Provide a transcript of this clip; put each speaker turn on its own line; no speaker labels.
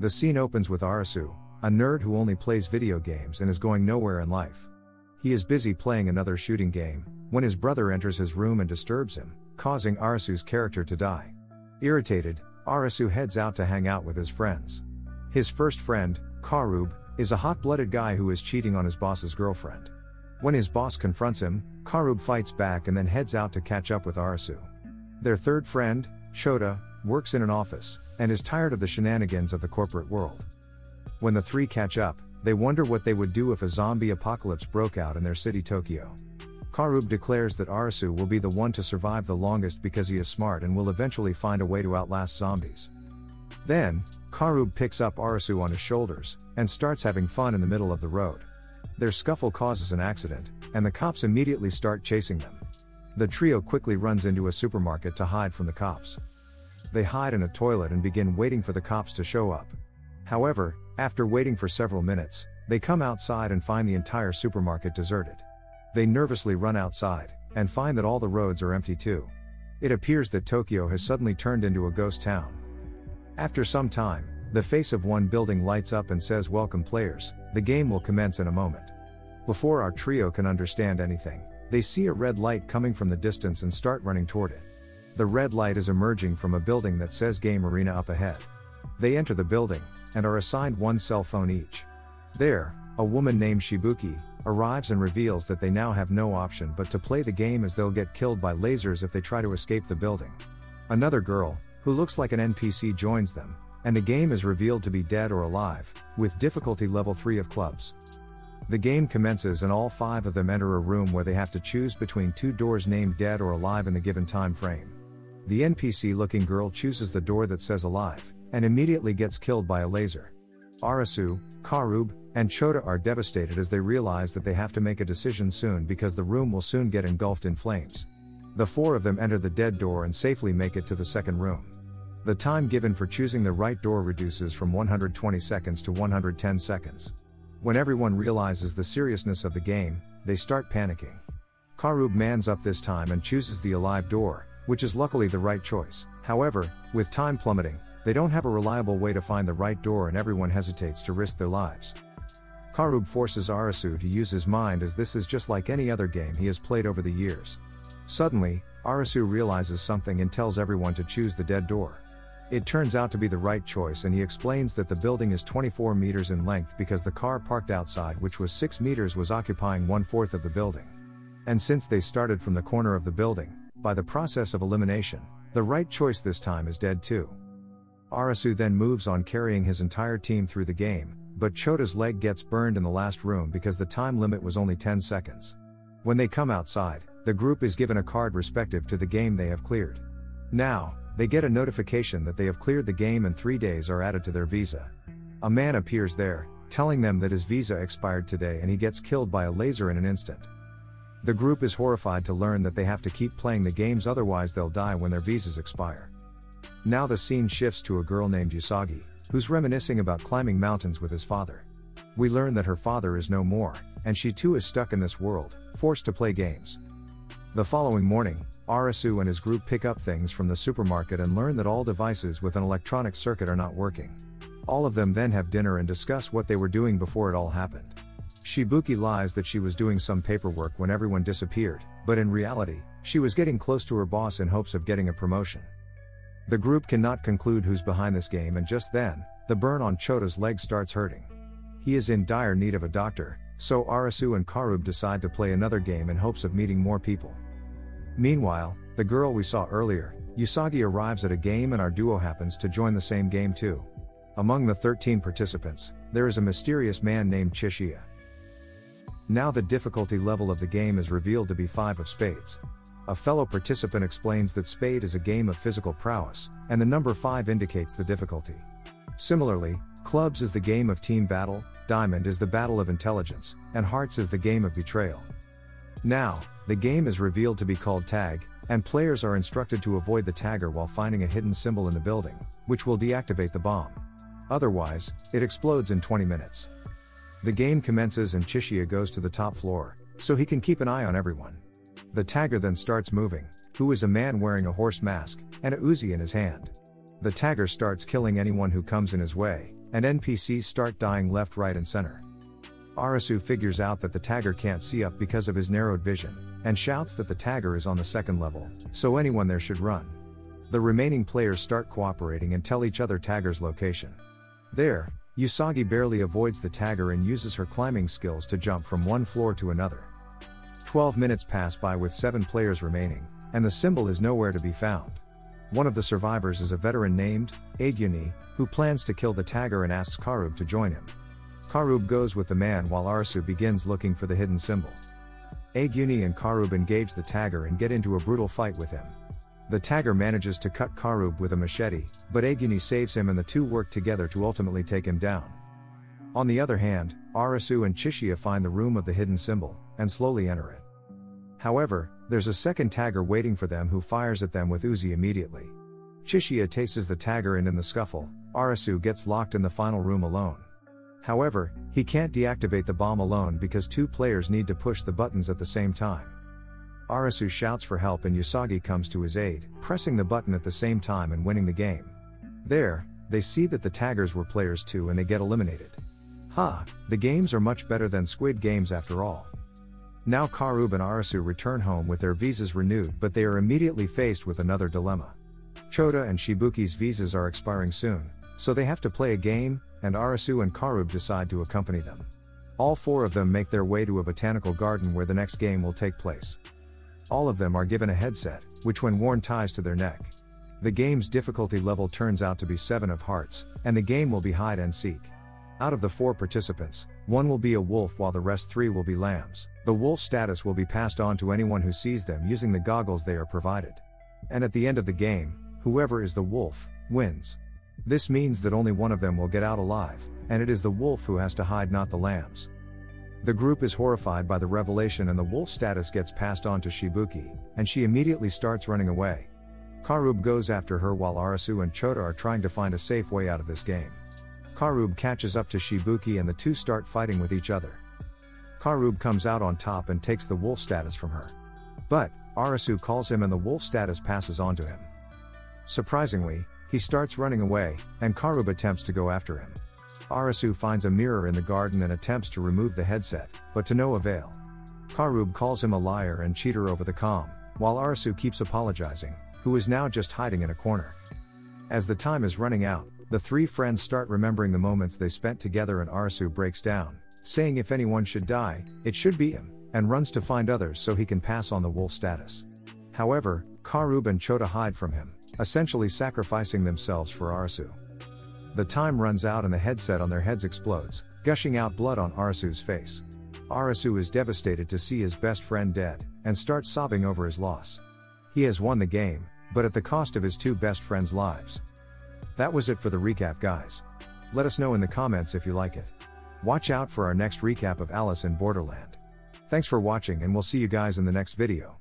The scene opens with Arasu, a nerd who only plays video games and is going nowhere in life. He is busy playing another shooting game, when his brother enters his room and disturbs him, causing Arasu's character to die. Irritated, Arasu heads out to hang out with his friends. His first friend, Karub, is a hot blooded guy who is cheating on his boss's girlfriend. When his boss confronts him, Karub fights back and then heads out to catch up with Arasu. Their third friend, Chota, works in an office, and is tired of the shenanigans of the corporate world. When the three catch up, they wonder what they would do if a zombie apocalypse broke out in their city Tokyo. Karub declares that Arasu will be the one to survive the longest because he is smart and will eventually find a way to outlast zombies. Then, Karub picks up Arasu on his shoulders and starts having fun in the middle of the road. Their scuffle causes an accident, and the cops immediately start chasing them. The trio quickly runs into a supermarket to hide from the cops. They hide in a toilet and begin waiting for the cops to show up. However, after waiting for several minutes, they come outside and find the entire supermarket deserted. They nervously run outside, and find that all the roads are empty too. It appears that Tokyo has suddenly turned into a ghost town. After some time, the face of one building lights up and says Welcome players, the game will commence in a moment. Before our trio can understand anything, they see a red light coming from the distance and start running toward it. The red light is emerging from a building that says Game Arena up ahead. They enter the building, and are assigned one cell phone each. There, a woman named Shibuki arrives and reveals that they now have no option but to play the game as they'll get killed by lasers if they try to escape the building. Another girl, who looks like an NPC, joins them, and the game is revealed to be dead or alive, with difficulty level 3 of clubs. The game commences and all five of them enter a room where they have to choose between two doors named dead or alive in the given time frame. The NPC looking girl chooses the door that says alive, and immediately gets killed by a laser. Arasu, Karub, and Chota are devastated as they realize that they have to make a decision soon because the room will soon get engulfed in flames. The four of them enter the dead door and safely make it to the second room. The time given for choosing the right door reduces from 120 seconds to 110 seconds. When everyone realizes the seriousness of the game, they start panicking. Karub mans up this time and chooses the alive door, which is luckily the right choice. However, with time plummeting, they don't have a reliable way to find the right door and everyone hesitates to risk their lives. Karub forces Arasu to use his mind as this is just like any other game he has played over the years. Suddenly, Arasu realizes something and tells everyone to choose the dead door. It turns out to be the right choice and he explains that the building is 24 meters in length because the car parked outside which was 6 meters was occupying one fourth of the building. And since they started from the corner of the building, by the process of elimination, the right choice this time is dead too. Arasu then moves on carrying his entire team through the game, but Chota's leg gets burned in the last room because the time limit was only 10 seconds. When they come outside, the group is given a card respective to the game they have cleared. Now, they get a notification that they have cleared the game and three days are added to their visa. A man appears there, telling them that his visa expired today and he gets killed by a laser in an instant. The group is horrified to learn that they have to keep playing the games otherwise they'll die when their visas expire. Now the scene shifts to a girl named Usagi, who's reminiscing about climbing mountains with his father. We learn that her father is no more, and she too is stuck in this world, forced to play games. The following morning, Arasu and his group pick up things from the supermarket and learn that all devices with an electronic circuit are not working. All of them then have dinner and discuss what they were doing before it all happened. Shibuki lies that she was doing some paperwork when everyone disappeared, but in reality, she was getting close to her boss in hopes of getting a promotion. The group cannot conclude who's behind this game, and just then, the burn on Chota's leg starts hurting. He is in dire need of a doctor, so Arasu and Karub decide to play another game in hopes of meeting more people. Meanwhile, the girl we saw earlier, Usagi arrives at a game and our duo happens to join the same game too. Among the 13 participants, there is a mysterious man named Chishiya. Now the difficulty level of the game is revealed to be 5 of spades. A fellow participant explains that Spade is a game of physical prowess, and the number 5 indicates the difficulty. Similarly, Clubs is the game of team battle, Diamond is the battle of intelligence, and Hearts is the game of betrayal. Now, the game is revealed to be called Tag, and players are instructed to avoid the tagger while finding a hidden symbol in the building, which will deactivate the bomb. Otherwise, it explodes in 20 minutes. The game commences and Chishiya goes to the top floor, so he can keep an eye on everyone. The tagger then starts moving, who is a man wearing a horse mask, and a Uzi in his hand. The tagger starts killing anyone who comes in his way, and NPCs start dying left, right, and center. Arasu figures out that the tagger can't see up because of his narrowed vision, and shouts that the tagger is on the second level, so anyone there should run. The remaining players start cooperating and tell each other Tagger's location. There, Usagi barely avoids the tagger and uses her climbing skills to jump from one floor to another. 12 minutes pass by with 7 players remaining, and the symbol is nowhere to be found. One of the survivors is a veteran named, Aguni, who plans to kill the tagger and asks Karub to join him. Karub goes with the man while Arasu begins looking for the hidden symbol. Aguni and Karub engage the tagger and get into a brutal fight with him. The tagger manages to cut Karub with a machete, but Aguni saves him and the two work together to ultimately take him down. On the other hand, Arasu and Chishiya find the room of the hidden symbol, and slowly enter it. However, there's a second tagger waiting for them who fires at them with Uzi immediately. Chishiya tases the tagger and in the scuffle, Arasu gets locked in the final room alone. However, he can't deactivate the bomb alone because two players need to push the buttons at the same time. Arasu shouts for help and Usagi comes to his aid, pressing the button at the same time and winning the game. There, they see that the taggers were players too and they get eliminated. Ha, the games are much better than Squid Games after all. Now Karub and Arasu return home with their visas renewed but they are immediately faced with another dilemma. Chota and Shibuki's visas are expiring soon, so they have to play a game, and Arasu and Karub decide to accompany them. All four of them make their way to a botanical garden where the next game will take place. All of them are given a headset, which when worn ties to their neck. The game's difficulty level turns out to be 7 of hearts, and the game will be hide and seek. Out of the four participants, one will be a wolf while the rest three will be lambs. The wolf status will be passed on to anyone who sees them using the goggles they are provided. And at the end of the game, whoever is the wolf, wins. This means that only one of them will get out alive, and it is the wolf who has to hide, not the lambs. The group is horrified by the revelation and the wolf status gets passed on to Shibuki, and she immediately starts running away. Karub goes after her while Arasu and Chota are trying to find a safe way out of this game. Karub catches up to Shibuki and the two start fighting with each other. Karub comes out on top and takes the wolf status from her. But, Arasu calls him and the wolf status passes on to him. Surprisingly, he starts running away, and Karub attempts to go after him. Arasu finds a mirror in the garden and attempts to remove the headset, but to no avail. Karub calls him a liar and cheater over the com, while Arasu keeps apologizing, who is now just hiding in a corner. As the time is running out, the three friends start remembering the moments they spent together and Arasu breaks down, saying if anyone should die, it should be him, and runs to find others so he can pass on the wolf status. However, Karub and Chota hide from him, essentially sacrificing themselves for Arasu. The time runs out and the headset on their heads explodes, gushing out blood on Arasu's face. Arasu is devastated to see his best friend dead, and starts sobbing over his loss. He has won the game, but at the cost of his two best friends' lives. That was it for the recap, guys. Let us know in the comments if you like it. Watch out for our next recap of Alice in Borderland. Thanks for watching and we'll see you guys in the next video.